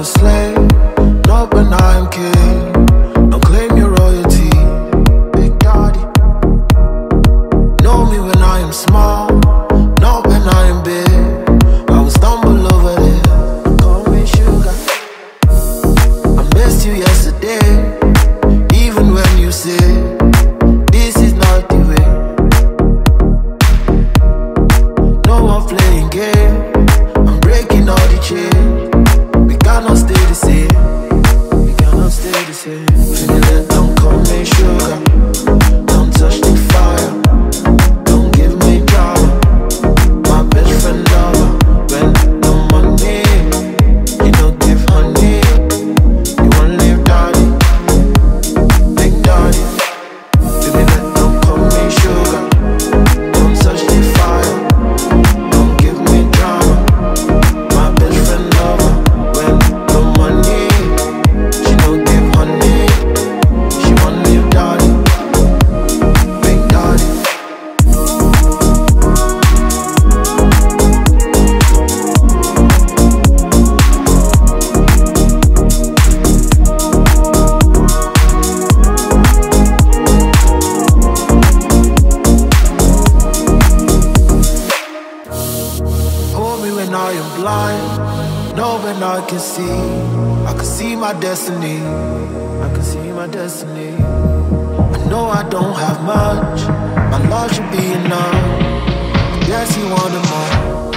a slave, not when I'm king. Don't claim your royalty, big daddy. Know me when I am small, not when I am big. I will stumble over it. Call me sugar. I missed you yesterday. Blind. Know when I can see. I can see my destiny. I can see my destiny. I know I don't have much. My love should be enough. Yes, you wanted more.